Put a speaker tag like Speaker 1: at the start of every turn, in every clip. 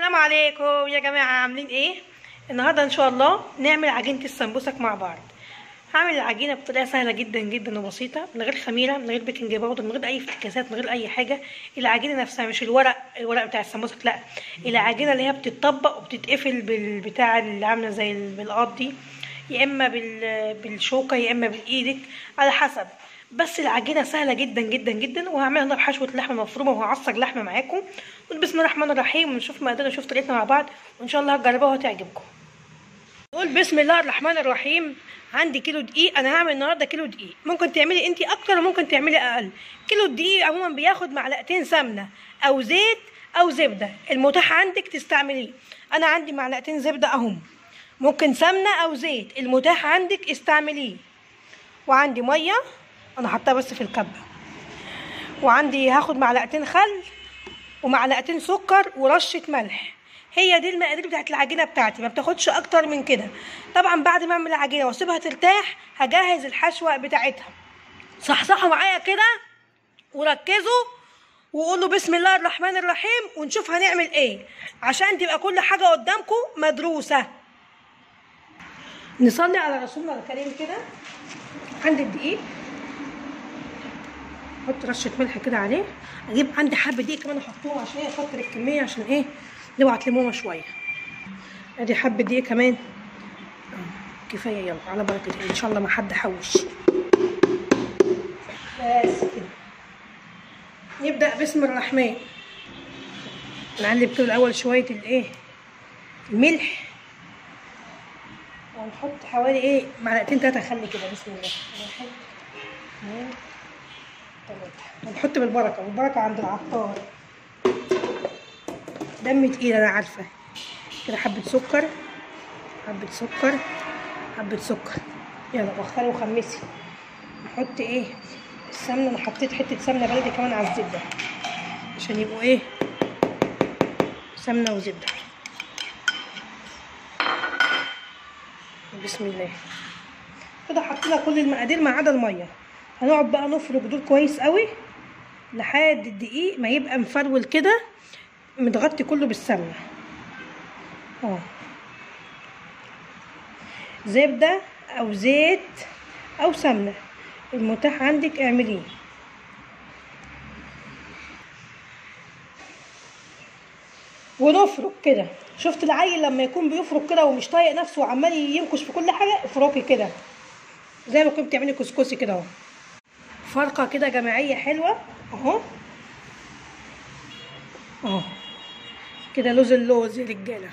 Speaker 1: السلام عليكم يا جماعة عاملين إيه؟ النهاردة إن شاء الله نعمل عجينة السمبوسك مع بعض. هعمل العجينة بطريقة سهلة جدا جدا وبسيطة من غير خميرة من غير baking powder من غير أي افتكاسات من غير أي حاجة. العجينة نفسها مش الورق الورق بتاع السمبوسك لأ. العجينة اللي هي بتتطبق وبتتقفل بالبتاع اللي عاملة زي الملقاط دي يا إما بال- بالشوكة يا إما بايدك على حسب. بس العجينة سهلة جدا جدا جدا وهعملها بحشوه لحمة مفرومة وهعصج لحمة معاكم. بسم الله الرحمن الرحيم ونشوف مقادير نشوف طريقتنا مع بعض وإن شاء الله هتجربوها وهتعجبكم. نقول بسم الله الرحمن الرحيم عندي كيلو دقيق أنا هعمل النهارده كيلو دقيق. ممكن تعملي انت أكتر وممكن تعملي أقل. كيلو الدقيق عموما بياخد معلقتين سمنة أو زيت أو زبدة. المتاح عندك تستعمليه. أنا عندي معلقتين زبدة أهم. ممكن سمنة أو زيت. المتاح عندك استعمليه. وعندي مية أنا حاطاها بس في الكبة. وعندي هاخد معلقتين خل. ومعلقتين سكر ورشة ملح. هي دي المقادير بتاعت العجينة بتاعتي ما بتاخدش أكتر من كده. طبعا بعد ما أعمل العجينة وأسيبها ترتاح هجهز الحشوة بتاعتها. صحصحوا معايا كده وركزوا وقولوا بسم الله الرحمن الرحيم ونشوف هنعمل إيه. عشان تبقى كل حاجة قدامكم مدروسة. نصلي على رسولنا الكريم كده. عندي الدقيق أحط رشة ملح كده عليه. أجيب عندي حبة دقيق كمان احطهم عشان إيه أكتر الكمية عشان إيه؟ نوعى تلمومه شوية. ادي حبة دقيق كمان. كفاية يلا على بركه إن شاء الله ما حد حوش. بس كده. نبدأ بسم الرحمن. نقلب كده الأول شوية الايه الملح. ونحط حوالي إيه؟ معلقتين تلاتة خل كده. بسم الله. ونحط بالبركة والبركة عند العطار. دم تقيل أنا عارفة. كده حبة سكر حبة سكر حبة سكر. يلا بخري وخمسي. نحط إيه؟ السمنة. أنا حطيت حتة سمنة بلدي كمان على الزبدة عشان يبقوا إيه؟ سمنة وزبدة. بسم الله. كده حطينا كل المقادير ما عدا المية. هنقعد بقى نفرك دول كويس قوي لحد الدقيق ما يبقى مفرول كده متغطي كله بالسمنة. آه زبدة أو زيت أو سمنة. المتاح عندك اعمليه. ونفرك كده. شفت العيل لما يكون بيفرك كده ومش طايق نفسه وعمال ينكش في كل حاجة؟ افركي كده. زي ما كنت بتعملي كسكسي كده أهو. فرقه كده جماعية حلوة. أهو. أهو. كده لوز اللوز يا رجالة.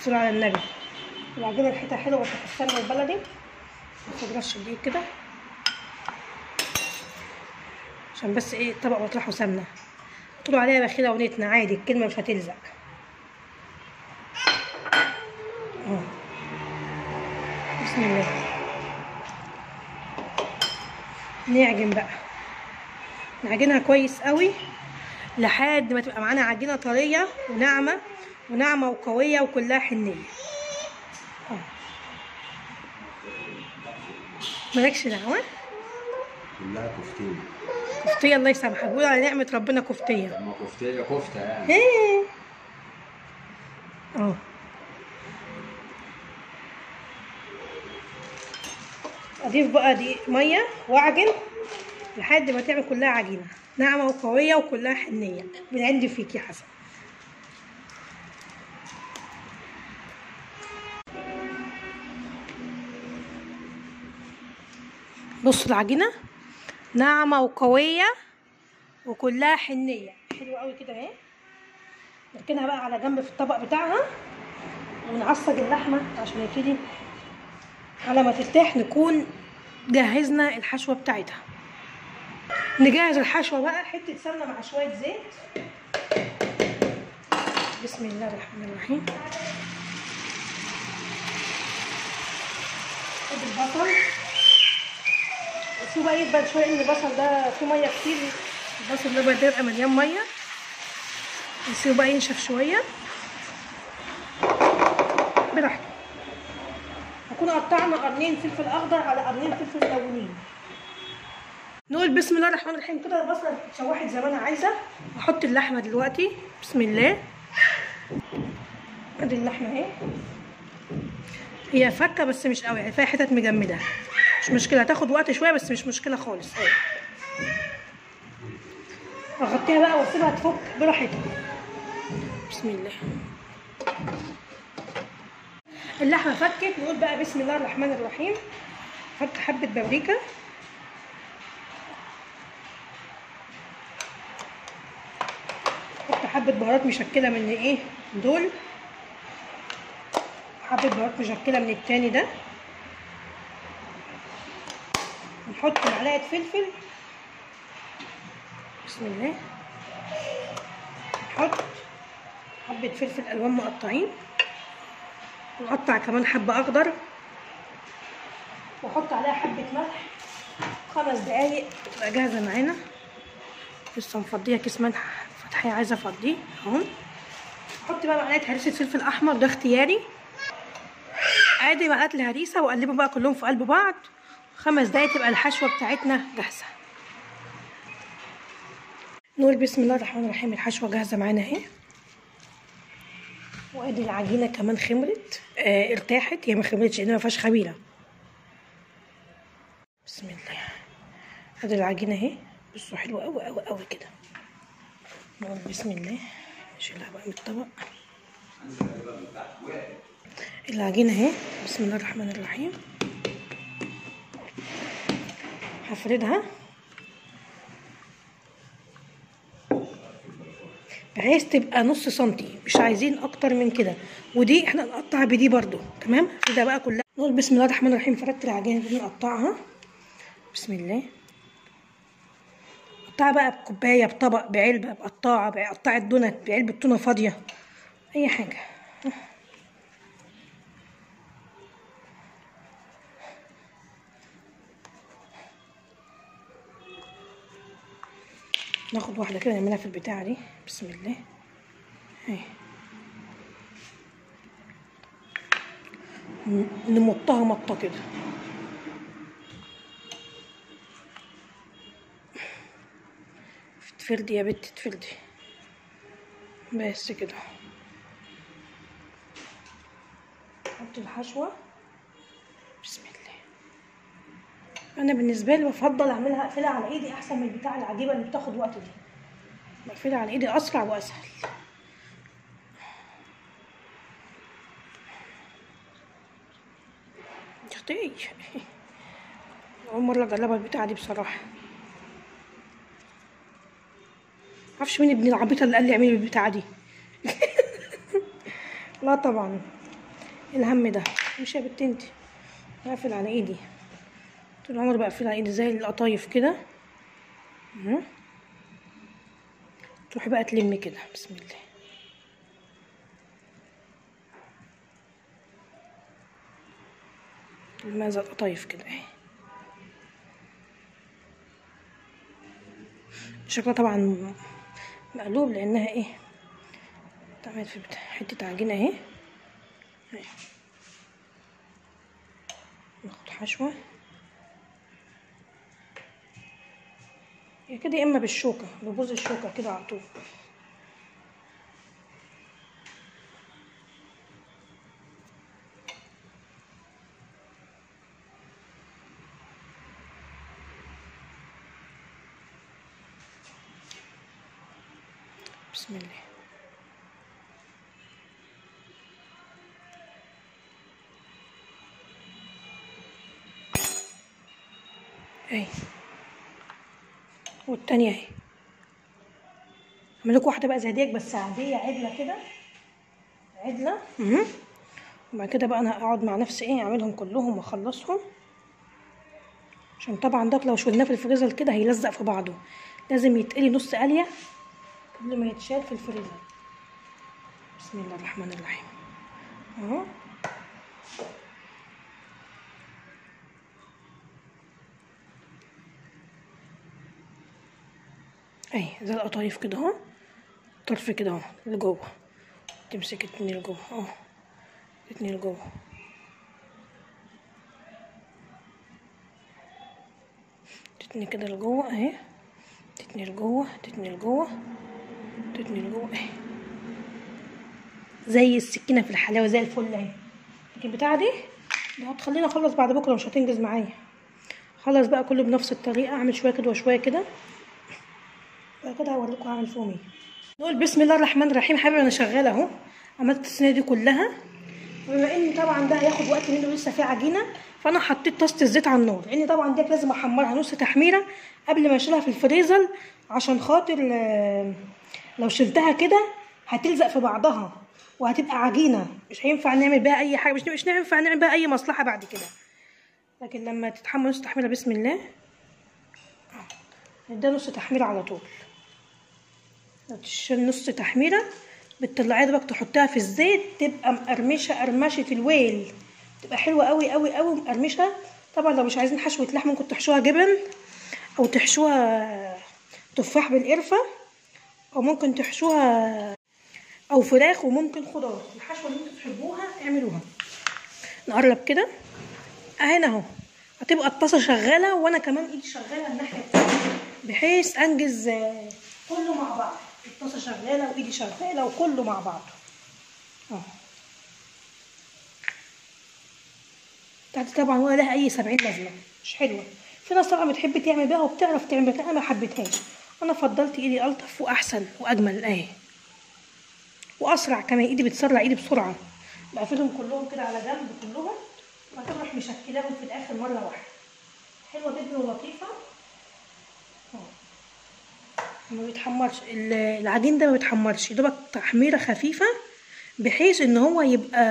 Speaker 1: بصوا على النبي. العجينه ريحتها حلوة بس السمنة البلدي. ناخد رشه دقيق كده. عشان بس إيه؟ الطبق واطرحه سمنة. تقولوا عليها بخيلة ونتنا. عادي الكلمة مش هتلزق. أهو. بسم الله. نعجن بقى. نعجنها كويس قوي لحد ما تبقى معانا عجينة طرية وناعمة وناعمة وقوية وكلها حنية. مالكش دعوة؟
Speaker 2: كلها كفتين.
Speaker 1: كفتية الله يسامحك. بيقولوا على نعمة ربنا كفتية.
Speaker 2: لما كفتية كفتة يعني.
Speaker 1: إيه. آه أضيف بقى دي مية واعجن لحد ما تعمل كلها عجينة ناعمة وقوية وكلها حنية. من عندي فيك يا حسن. بصوا العجينة ناعمة وقوية وكلها حنية. حلوة قوي كده أهي. نركنها بقى على جنب في الطبق بتاعها ونعصج اللحمة عشان يبتدي على ما ترتاح نكون جهزنا الحشوة بتاعتها. نجهز الحشوة بقى حتة سمنة مع شوية زيت. بسم الله الرحمن الرحيم. خد البصل. سيبه بقى شوية إن البصل ده فيه مية كتير. البصل ده بقى يبقى مليان مية. نسيبه بقى ينشف شوية. براحته. قطعنا قرنين فلفل أخضر على قرنين فلفل ملونين نقول بسم الله الرحمن الرحيم. كده البصلة اتشوحت زي ما أنا عايزة. هحط اللحمة دلوقتي. بسم الله. أدي اللحمة أهي. هي فكة بس مش قوي. يعني فيها حتت مجمدة. مش مشكلة. هتاخد وقت شوية بس مش مشكلة خالص. أهي. أغطيها بقى وأسيبها تفك براحتها. بسم الله. اللحمة فكت نقول بقى بسم الله الرحمن الرحيم. حط حبة بابريكا. حط حبة بهارات مشكلة من إيه؟ دول. حبة بهارات مشكلة من التاني ده. نحط معلقة فلفل. بسم الله. نحط حبة فلفل ألوان مقطعين. ونقطع كمان حبة أخضر. وأحط عليها حبة ملح. خمس دقايق. تبقى جاهزة معانا. لسه مفضيه كيس ملح فتحية عايزة أفضيه. أهو. أحط بقى معلقة هريسة فلفل أحمر ده اختياري. ادي معلقه الهريسه واقلبهم بقى كلهم في قلب بعض. خمس دقايق تبقى الحشوة بتاعتنا جاهزة. نقول بسم الله الرحمن الرحيم. الحشوة جاهزة معانا أهي. وأدي العجينة كمان خمرت. آه ارتاحت. هي ما خمرتش لأن ما فيهاش خميرة. بسم الله. ادي العجينة أهي. بصوا حلوة قوي قوي قوي كده. نقول بسم الله. نشيلها بقى من الطبق. العجينة أهي. بسم الله الرحمن الرحيم. هفردها. بحيث تبقى نص سنتي مش عايزين أكتر من كده. ودي إحنا نقطع بدي برضو تمام؟ كده بقى كلها. نقول بسم الله الرحمن الرحيم فردت العجينه دي نقطعها. بسم الله. قطعها بقى بكوباية بطبق بعلبة بقطاعة بقطعه دونت بعلبة تونة فاضية أي حاجة. ناخد واحدة كده نعملها في البتاعة دي. بسم الله. اهي. نمطها مطة كده. تفردي يا بنت تفردي بس كده. حط الحشوة. أنا بالنسبة لي بفضل أعملها أقفلها على إيدي أحسن من بتاع العجيبة اللي بتاخد وقت دي. بقفلها على إيدي أسرع وأسهل. أختي أول مرة أجربها البتاعة دي بصراحة. معرفش مين ابن العبيطة اللي قال لي اعملي البتاعة دي. لا طبعا. الهم ده. مش يا انتي. أقفل على إيدي. طول عمري بقفل على ايدي زي القطايف كده. تروحي بقى تلمي كده. بسم الله. المازة القطايف كده أهي. شكلها طبعا مقلوب لأنها إيه؟ اتعملت في بتاع حتة عجينة أهي. ناخد حشوة. كده يا إما بالشوكة ببوز الشوكة كده على طول بسم الله اهي والتانية اهي. اعمل لكم واحدة بقى زي ديك بس عادية عدلة كده. عدلة. وبعد كده بقى أنا اقعد مع نفسي إيه أعملهم كلهم وأخلصهم. عشان طبعا ده لو شلناه في الفريزر كده هيلزق في بعضه. لازم يتقلي نص قلية قبل ما يتشال في الفريزر. بسم الله الرحمن الرحيم. أهو. اهي زي القطايف كده أهو. طرف كده أهو لجوه. تمسك اتنين لجوه أهو. اتنين لجوه. تتني كده لجوه أهي. تتني لجوه تتني لجوه. تتني لجوه أهي. زي السكينة في الحلاوة زي الفل أهي. لكن البتاعة دي ده هتخليني اخلص بعد بكرة مش هتنجز معايا. خلص بقى كله بنفس الطريقة أعمل شوية كده وشوية كده. كده هوريكم هعمل فيهم إيه نقول بسم الله الرحمن الرحيم. حبيبي أنا شغالة أهو. عملت الصينية دي كلها. بما إن طبعا ده هياخد وقت منه لسه فيه عجينة فأنا حطيت طاسه الزيت على النار. لأن طبعا ديت لازم أحمرها نص تحميرة قبل ما أشيلها في الفريزر عشان خاطر آه، لو شلتها كده هتلزق في بعضها وهتبقى عجينة. مش هينفع نعمل بيها أي حاجة مش هينفع نعمل بيها أي مصلحة بعد كده. لكن لما تتحمر نص تحميرة بسم الله. ده نص تحميرة على طول. نص تحميرة بتطلعيها دوبك تحطها في الزيت تبقى مقرمشة قرمشة الويل. تبقى حلوة قوي قوي قوي مقرمشة. طبعا لو مش عايزين حشوه لحم ممكن تحشوها جبن أو تحشوها تفاح بالقرفة أو ممكن تحشوها أو فراخ وممكن خضار. الحشوة اللي أنتوا تحبوها اعملوها. نقرب كده. اهنا أهو. هتبقى الطاسة شغالة وأنا كمان إيدي شغالة الناحية التانية. بحيث أنجز كله مع بعض. الطاسة شغالة وإيدي شغالة وكله مع بعض. اهو بتاعتي طبعا ولا لها أي سبعين لازمة. مش حلوة. في ناس طبعا بتحب تعمل بيها وبتعرف تعمل بيها أنا ما حبيتهاش. أنا فضلت إيدي ألطف وأحسن وأجمل. اهي وأسرع كمان. إيدي بتسرع إيدي بسرعة. بقفلهم كلهم كده على جنب كلهم. وبعد أروح مشكلاهم في الآخر مرة واحدة. حلوة جدا ولطيفة. ما بيتحمرش. ال- العجين ده ما بيتحمرش. دوبك تحميرة خفيفة بحيث إن هو يبقى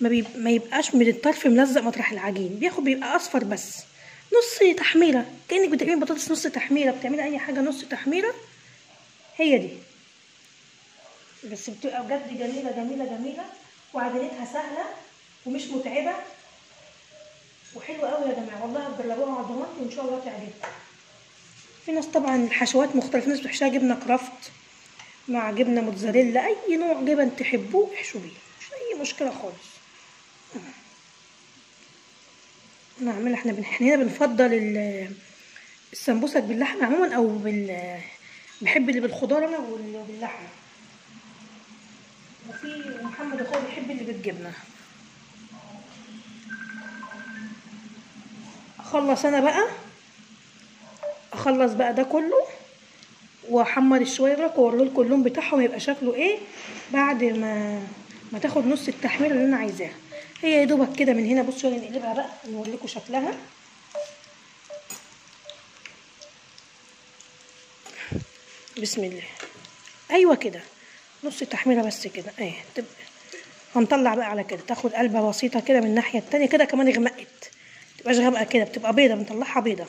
Speaker 1: ما, بيب... ما يبقاش من الطرف ملزق مطرح العجين. بياخد بيبقى أصفر بس. نص تحميرة. كأنك بتعملي بطاطس نص تحميرة. بتعملي أي حاجة نص تحميرة. هي دي. بس بتبقى بجد جميلة جميلة جميلة. وعجينتها سهلة ومش متعبة. وحلوة قوي يا جماعة. والله جربوها على ضمانتي وإن شاء الله تعجبكم في ناس طبعا الحشوات مختلفة ناس بتحشيها جبنة كرافت مع جبنة موتزاريلا أي نوع جبن تحبوه احشوا بيه مش أي مشكلة خالص. نعمل إحنا هنا بنفضل ال- السمبوسك باللحمة عموما أو بال بحب اللي بالخضار أنا واللي باللحمه وفي محمد اخويا بيحب اللي بالجبنة. أخلص أنا بقى. أخلص بقى ده كله وأحمر الشويه دول واوريلكم اللون بتاعهم يبقى شكله إيه بعد ما ما تاخد نص التحميره اللي أنا عايزاها هي يا دوبك كده من هنا بصوا نقلبها بقى نوريكم شكلها. بسم الله. أيوه كده. نص التحميرة بس كده. اهي تبقى هنطلع بقى على كده. تاخد قلبة بسيطة كده من الناحية التانية كده كمان غمقت. تبقاش غامقة كده بتبقى بيضة بنطلعها بيضة.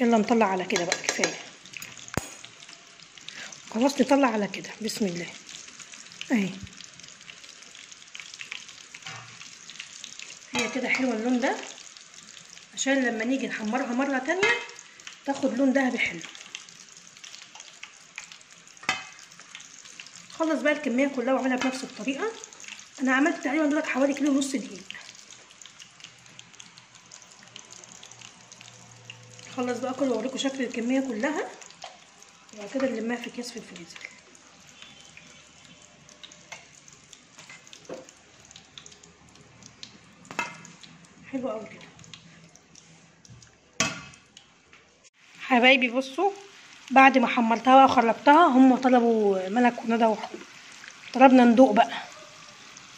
Speaker 1: يلا نطلع على كده بقى كفاية. خلاص نطلع على كده بسم الله. أهي. هي كده حلوة اللون ده عشان لما نيجي نحمرها مرة تانية تاخد لون ذهبي حلو. خلص بقى الكمية كلها واعملها بنفس الطريقة. أنا عملت تقريبا دلوقتي حوالي كيلو ونص دقيق. خلص بقى كله وأوريكم شكل الكمية كلها وبعد كده نلمها في كيس في الفريزر. حلو قوي كده. حبايبي بصوا بعد ما حمرتها وخرجتها هم طلبوا ملك وندى طلبنا ندوق بقى.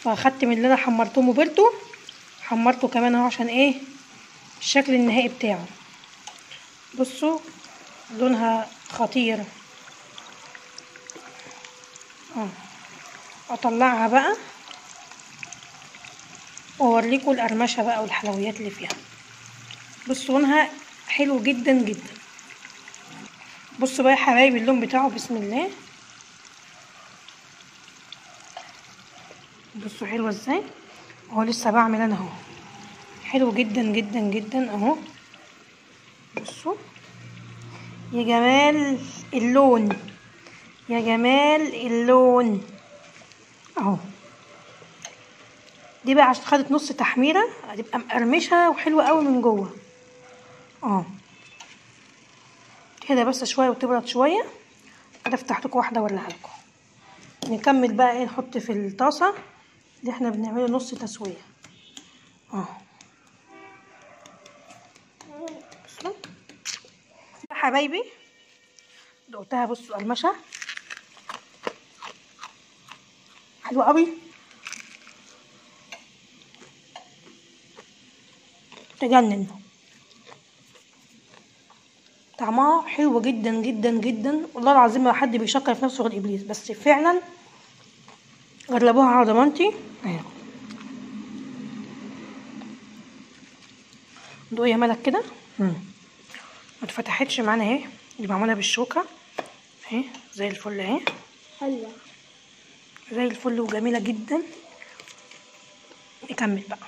Speaker 1: فأخدت من اللي أنا حمرتهم وبرده حمرته كمان اهو عشان إيه؟ الشكل النهائي بتاعه. بصوا لونها خطير. آه. أطلعها بقى واوريكم القرمشة بقى والحلويات اللي فيها. بصوا لونها حلو جدا جدا. بصوا بقى يا حبايبي اللون بتاعه بسم الله. بصوا حلوة إزاي؟ اهو لسه بعمل أنا أهو. حلو جدا جدا جدا أهو. بصوا. يا جمال اللون. يا جمال اللون. اهو. دي بقى عشان خدت نص تحميرة. هتبقى مقرمشة وحلوة قوي من جوه. آه كده بس شوية وتبرد شوية. كده افتح لكم واحدة اولعها لكم. نكمل بقى إيه نحط في الطاسة اللي إحنا بنعمله نص تسوية. آه بصوا يا حبايبي دقتها بصوا قرمشه حلوة قوي. تجنن. طعمها حلو جدا جدا جدا. والله العظيم ما حد بيشكر في نفسه غير إبليس. بس فعلا جربوها على ضمانتي. اهي دوق يا ملك كده. ما اتفتحتش معانا اهي دي معمولة بالشوكة. اهي زي الفل اهي.
Speaker 3: حلوة.
Speaker 1: زي الفل وجميلة جدا. نكمل بقى.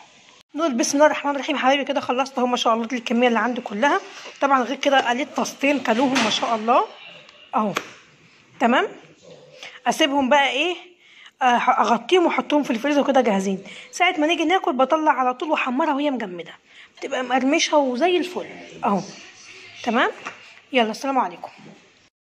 Speaker 1: نقول بسم الله الرحمن الرحيم. حبايبي كده خلصت اهو ما شاء الله دي الكمية اللي عندي كلها. طبعا غير كده قليت طاستين كلوهم ما شاء الله. اهو. تمام؟ اسيبهم بقى إيه آه، اغطيهم واحطهم في الفريزر كده جاهزين. ساعة ما نيجي ناكل بطلع على طول واحمرها وهي مجمدة. بتبقى مقرمشة وزي الفل. اهو. تمام يلا السلام عليكم